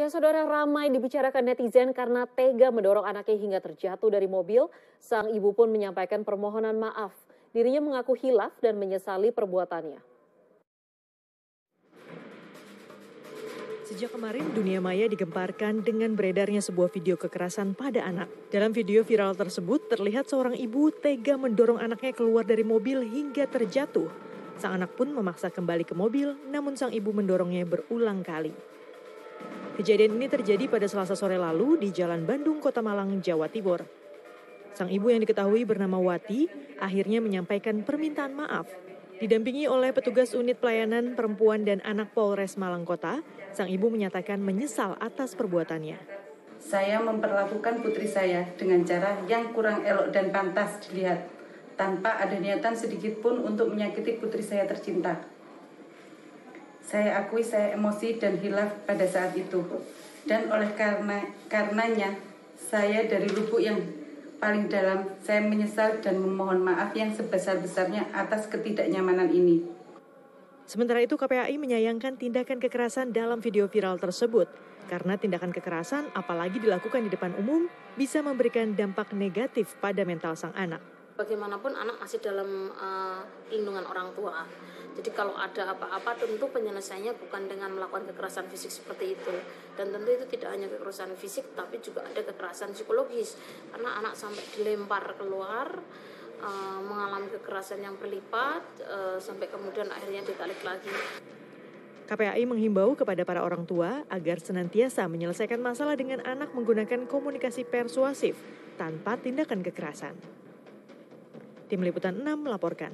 Ya, saudara ramai dibicarakan netizen karena tega mendorong anaknya hingga terjatuh dari mobil. Sang ibu pun menyampaikan permohonan maaf. Dirinya mengaku hilaf dan menyesali perbuatannya. Sejak kemarin, dunia maya digemparkan dengan beredarnya sebuah video kekerasan pada anak. Dalam video viral tersebut, terlihat seorang ibu tega mendorong anaknya keluar dari mobil hingga terjatuh. Sang anak pun memaksa kembali ke mobil, namun sang ibu mendorongnya berulang kali. Kejadian ini terjadi pada selasa sore lalu di Jalan Bandung, Kota Malang, Jawa Timur. Sang ibu yang diketahui bernama Wati akhirnya menyampaikan permintaan maaf. Didampingi oleh petugas unit pelayanan perempuan dan anak Polres Malang Kota, sang ibu menyatakan menyesal atas perbuatannya. Saya memperlakukan putri saya dengan cara yang kurang elok dan pantas dilihat, tanpa ada niatan sedikit pun untuk menyakiti putri saya tercinta. Saya akui saya emosi dan hilaf pada saat itu. Dan oleh karena karenanya saya dari lubuk yang paling dalam saya menyesal dan memohon maaf yang sebesar-besarnya atas ketidaknyamanan ini. Sementara itu KPAI menyayangkan tindakan kekerasan dalam video viral tersebut karena tindakan kekerasan apalagi dilakukan di depan umum bisa memberikan dampak negatif pada mental sang anak bagaimanapun anak masih dalam uh, lindungan orang tua. Jadi kalau ada apa-apa tentu penyelesaiannya bukan dengan melakukan kekerasan fisik seperti itu. Dan tentu itu tidak hanya kekerasan fisik tapi juga ada kekerasan psikologis. Karena anak sampai dilempar keluar uh, mengalami kekerasan yang berlipat uh, sampai kemudian akhirnya ditarik lagi. KPAI menghimbau kepada para orang tua agar senantiasa menyelesaikan masalah dengan anak menggunakan komunikasi persuasif tanpa tindakan kekerasan. Tim Liputan 6 melaporkan.